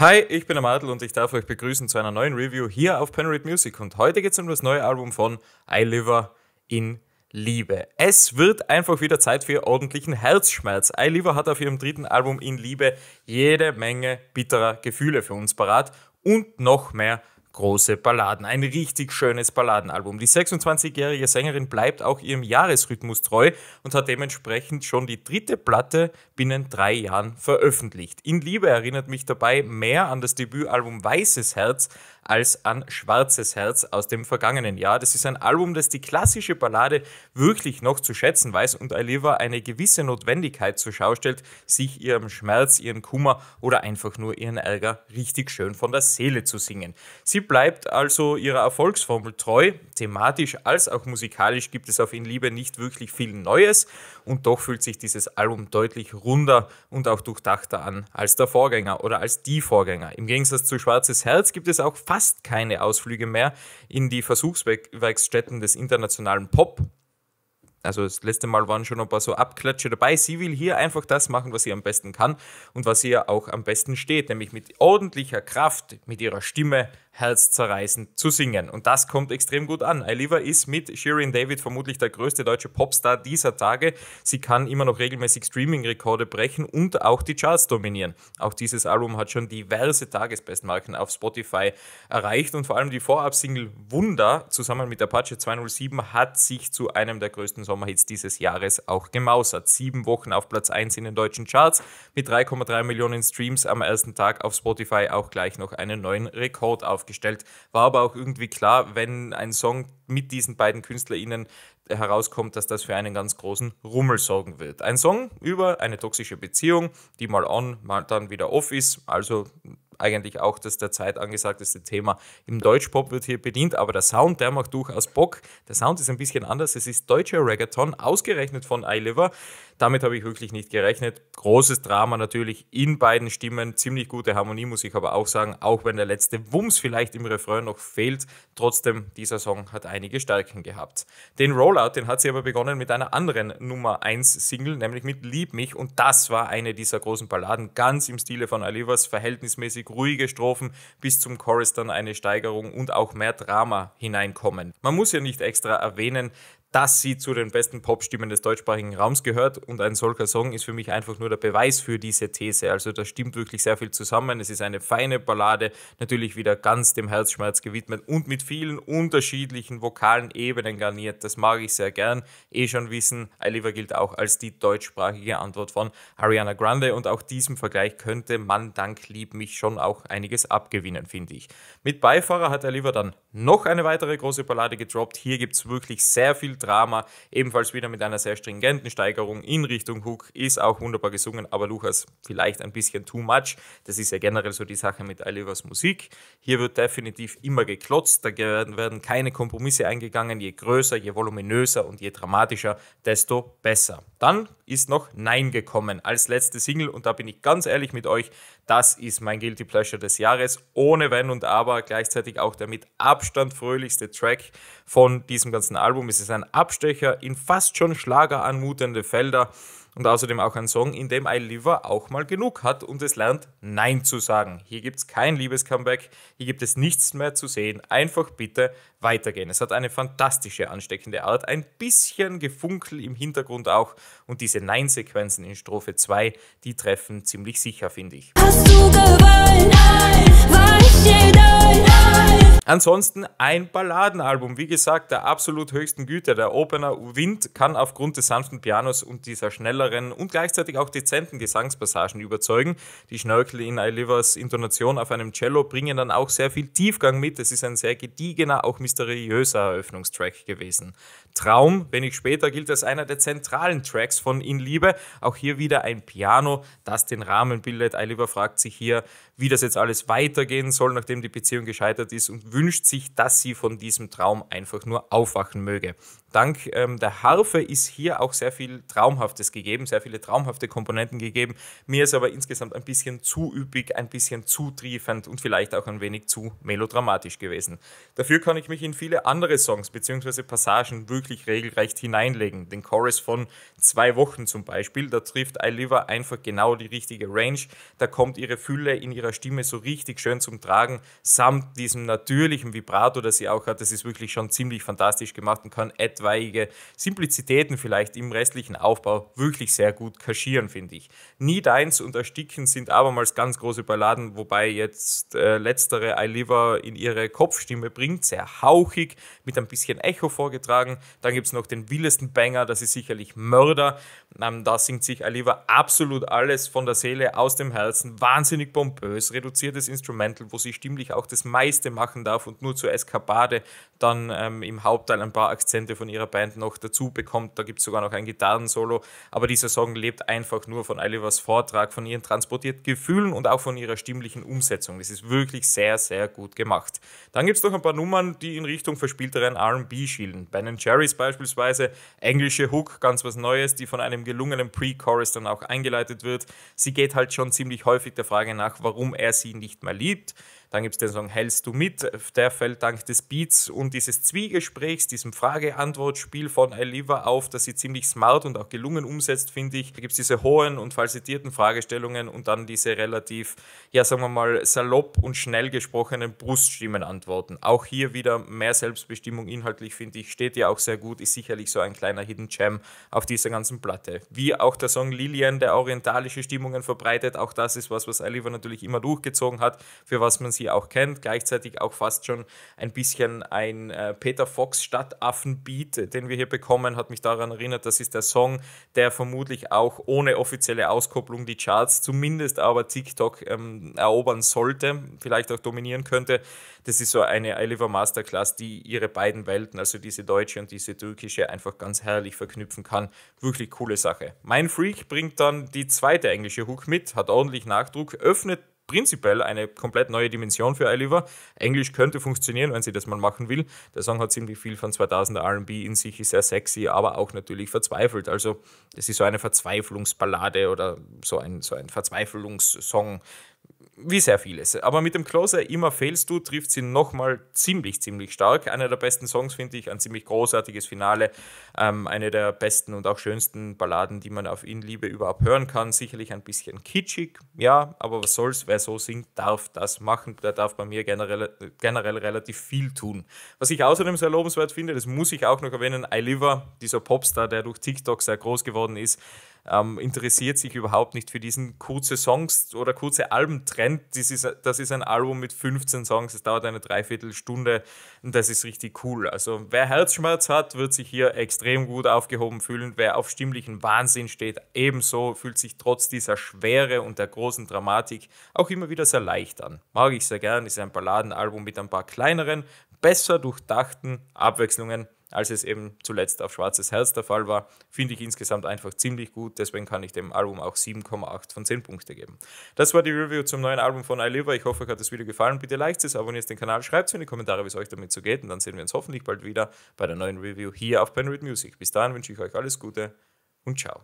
Hi, ich bin der Martel und ich darf euch begrüßen zu einer neuen Review hier auf Penrith Music. Und heute geht es um das neue Album von I Liver in Liebe. Es wird einfach wieder Zeit für ordentlichen Herzschmerz. I Liver hat auf ihrem dritten Album in Liebe jede Menge bitterer Gefühle für uns parat und noch mehr große Balladen. Ein richtig schönes Balladenalbum. Die 26-jährige Sängerin bleibt auch ihrem Jahresrhythmus treu und hat dementsprechend schon die dritte Platte binnen drei Jahren veröffentlicht. In Liebe erinnert mich dabei mehr an das Debütalbum Weißes Herz als an Schwarzes Herz aus dem vergangenen Jahr. Das ist ein Album, das die klassische Ballade wirklich noch zu schätzen weiß und Aliva eine gewisse Notwendigkeit zur Schau stellt, sich ihrem Schmerz, ihren Kummer oder einfach nur ihren Ärger richtig schön von der Seele zu singen. Sie bleibt also ihrer Erfolgsformel treu. Thematisch als auch musikalisch gibt es auf In Liebe nicht wirklich viel Neues und doch fühlt sich dieses Album deutlich runder und auch durchdachter an als der Vorgänger oder als die Vorgänger. Im Gegensatz zu Schwarzes Herz gibt es auch fast keine Ausflüge mehr in die Versuchswerkstätten des internationalen Pop also das letzte Mal waren schon ein paar so Abklatsche dabei. Sie will hier einfach das machen, was sie am besten kann und was ihr auch am besten steht, nämlich mit ordentlicher Kraft, mit ihrer Stimme herzzerreißend zu singen. Und das kommt extrem gut an. Aliva ist mit Shirin David vermutlich der größte deutsche Popstar dieser Tage. Sie kann immer noch regelmäßig Streaming-Rekorde brechen und auch die Charts dominieren. Auch dieses Album hat schon diverse Tagesbestmarken auf Spotify erreicht und vor allem die Vorab-Single Wunder zusammen mit Apache 207 hat sich zu einem der größten Sommerhits dieses Jahres auch gemausert. Sieben Wochen auf Platz 1 in den deutschen Charts mit 3,3 Millionen Streams am ersten Tag auf Spotify auch gleich noch einen neuen Rekord aufgestellt. War aber auch irgendwie klar, wenn ein Song mit diesen beiden KünstlerInnen herauskommt, dass das für einen ganz großen Rummel sorgen wird. Ein Song über eine toxische Beziehung, die mal on, mal dann wieder off ist. Also eigentlich auch das derzeit angesagteste Thema im Deutschpop wird hier bedient, aber der Sound, der macht durchaus Bock. Der Sound ist ein bisschen anders. Es ist deutscher Reggaeton, ausgerechnet von iLiver. Damit habe ich wirklich nicht gerechnet. Großes Drama natürlich in beiden Stimmen, ziemlich gute Harmonie, muss ich aber auch sagen, auch wenn der letzte Wumms vielleicht im Refrain noch fehlt. Trotzdem, dieser Song hat einige Stärken gehabt. Den Rollout, den hat sie aber begonnen mit einer anderen Nummer 1 Single, nämlich mit Lieb mich und das war eine dieser großen Balladen, ganz im Stile von Alivas, verhältnismäßig ruhige Strophen bis zum Chorus dann eine Steigerung und auch mehr Drama hineinkommen. Man muss ja nicht extra erwähnen, dass sie zu den besten Popstimmen des deutschsprachigen Raums gehört und ein solcher Song ist für mich einfach nur der Beweis für diese These. Also da stimmt wirklich sehr viel zusammen. Es ist eine feine Ballade, natürlich wieder ganz dem Herzschmerz gewidmet und mit vielen unterschiedlichen vokalen Ebenen garniert. Das mag ich sehr gern. Eh schon wissen, I gilt auch als die deutschsprachige Antwort von Ariana Grande und auch diesem Vergleich könnte man dank Lieb mich schon auch einiges abgewinnen, finde ich. Mit Beifahrer hat I dann noch eine weitere große Ballade gedroppt. Hier gibt es wirklich sehr viel Drama, ebenfalls wieder mit einer sehr stringenten Steigerung in Richtung Hook, ist auch wunderbar gesungen, aber Lukas vielleicht ein bisschen too much. Das ist ja generell so die Sache mit Olivers Musik. Hier wird definitiv immer geklotzt, da werden keine Kompromisse eingegangen. Je größer, je voluminöser und je dramatischer, desto besser. Dann ist noch Nein gekommen als letzte Single und da bin ich ganz ehrlich mit euch, das ist mein Guilty Pleasure des Jahres, ohne Wenn und Aber, gleichzeitig auch der mit Abstand fröhlichste Track von diesem ganzen Album. Es ist ein Abstecher in fast schon schlageranmutende Felder und außerdem auch ein Song, in dem I Liver auch mal genug hat und es lernt, Nein zu sagen. Hier gibt es kein Liebescomeback, hier gibt es nichts mehr zu sehen. Einfach bitte weitergehen. Es hat eine fantastische, ansteckende Art, ein bisschen Gefunkel im Hintergrund auch und diese Nein-Sequenzen in Strophe 2, die treffen ziemlich sicher, finde ich. Hast du gewollt? Nein, war ich nein. Ansonsten ein Balladenalbum, wie gesagt, der absolut höchsten Güte. Der Opener Wind kann aufgrund des sanften Pianos und dieser schnelleren und gleichzeitig auch dezenten Gesangspassagen überzeugen. Die Schnörkel in Olivers Intonation auf einem Cello bringen dann auch sehr viel Tiefgang mit. Es ist ein sehr gediegener, auch mysteriöser Eröffnungstrack gewesen. Traum, wenig später, gilt als einer der zentralen Tracks von In Liebe. Auch hier wieder ein Piano, das den Rahmen bildet. Oliver fragt sich hier, wie das jetzt alles weitergehen soll, nachdem die Beziehung gescheitert ist und wünscht sich, dass sie von diesem Traum einfach nur aufwachen möge. Dank ähm, der Harfe ist hier auch sehr viel Traumhaftes gegeben, sehr viele traumhafte Komponenten gegeben. Mir ist aber insgesamt ein bisschen zu üppig, ein bisschen zu triefend und vielleicht auch ein wenig zu melodramatisch gewesen. Dafür kann ich mich in viele andere Songs bzw. Passagen wirklich regelrecht hineinlegen. Den Chorus von zwei Wochen zum Beispiel, da trifft I Liver einfach genau die richtige Range. Da kommt ihre Fülle in ihrer Stimme so richtig schön zum Tragen, samt diesem natürlichen Vibrato, das sie auch hat. Das ist wirklich schon ziemlich fantastisch gemacht und kann etwaige Simplizitäten vielleicht im restlichen Aufbau wirklich sehr gut kaschieren, finde ich. Nie Deins und Ersticken sind abermals ganz große Balladen, wobei jetzt äh, letztere I Liver in ihre Kopfstimme bringt, sehr hauchig, mit ein bisschen Echo vorgetragen. Dann gibt es noch den wildesten Banger, das ist sicherlich Mörder. Ähm, da singt sich I Liver absolut alles von der Seele, aus dem Herzen, wahnsinnig pompös, reduziertes Instrumental, wo sie stimmlich auch das meiste machen darf und nur zur Eskapade dann ähm, im Hauptteil ein paar Akzente von ihrer Band noch dazu bekommt. Da gibt es sogar noch ein Gitarrensolo. Aber dieser Song lebt einfach nur von Olivers Vortrag, von ihren transportierten Gefühlen und auch von ihrer stimmlichen Umsetzung. Das ist wirklich sehr, sehr gut gemacht. Dann gibt es noch ein paar Nummern, die in Richtung verspielteren RB schielen. Ben Jerry's beispielsweise, englische Hook, ganz was Neues, die von einem gelungenen Pre-Chorus dann auch eingeleitet wird. Sie geht halt schon ziemlich häufig der Frage nach, warum er sie nicht mehr liebt. Dann gibt es den Song Hältst du mit? Der fällt dank des Beats und dieses Zwiegesprächs, diesem Frage-Antwort-Spiel von Eliva auf, das sie ziemlich smart und auch gelungen umsetzt, finde ich. Da gibt es diese hohen und falsitierten Fragestellungen und dann diese relativ, ja, sagen wir mal, salopp und schnell gesprochenen Bruststimmen-Antworten. Auch hier wieder mehr Selbstbestimmung inhaltlich, finde ich, steht ja auch sehr gut, ist sicherlich so ein kleiner Hidden Gem auf dieser ganzen Platte. Wie auch der Song Lilian, der orientalische Stimmungen verbreitet, auch das ist was, was Eliva natürlich immer durchgezogen hat, für was man sie auch kennt, gleichzeitig auch fast schon ein bisschen ein äh, Peter Fox Stadtaffen-Beat, den wir hier bekommen, hat mich daran erinnert, das ist der Song, der vermutlich auch ohne offizielle Auskopplung die Charts, zumindest aber TikTok ähm, erobern sollte, vielleicht auch dominieren könnte. Das ist so eine Oliver Masterclass, die ihre beiden Welten, also diese deutsche und diese türkische, einfach ganz herrlich verknüpfen kann. Wirklich coole Sache. Mein Freak bringt dann die zweite englische Hook mit, hat ordentlich Nachdruck, öffnet prinzipiell eine komplett neue Dimension für Oliver. Englisch könnte funktionieren, wenn sie das mal machen will. Der Song hat ziemlich viel von 2000er RB in sich, ist sehr sexy, aber auch natürlich verzweifelt. Also, das ist so eine Verzweiflungsballade oder so ein, so ein Verzweiflungssong, wie sehr vieles. Aber mit dem Closer Immer fehlst du trifft sie nochmal ziemlich, ziemlich stark. Einer der besten Songs finde ich, ein ziemlich großartiges Finale. Ähm, eine der besten und auch schönsten Balladen, die man auf In Liebe überhaupt hören kann. Sicherlich ein bisschen kitschig, ja, aber was soll's, wer so singt, darf das machen. Der darf bei mir generell, generell relativ viel tun. Was ich außerdem sehr lobenswert finde, das muss ich auch noch erwähnen, Iliver, dieser Popstar, der durch TikTok sehr groß geworden ist, ähm, interessiert sich überhaupt nicht für diesen kurze Songs oder kurze Alben-Trend. Das ist, das ist ein Album mit 15 Songs, es dauert eine Dreiviertelstunde und das ist richtig cool. Also wer Herzschmerz hat, wird sich hier extrem gut aufgehoben fühlen. Wer auf stimmlichen Wahnsinn steht, ebenso fühlt sich trotz dieser Schwere und der großen Dramatik auch immer wieder sehr leicht an. Mag ich sehr gern, ist ein Balladenalbum mit ein paar kleineren, besser durchdachten Abwechslungen als es eben zuletzt auf Schwarzes Herz der Fall war, finde ich insgesamt einfach ziemlich gut. Deswegen kann ich dem Album auch 7,8 von 10 Punkte geben. Das war die Review zum neuen Album von I Live. Ich hoffe, euch hat das Video gefallen. Bitte liked es, abonniert den Kanal, schreibt es in die Kommentare, wie es euch damit so geht. Und dann sehen wir uns hoffentlich bald wieder bei der neuen Review hier auf Penrith Music. Bis dahin wünsche ich euch alles Gute und ciao.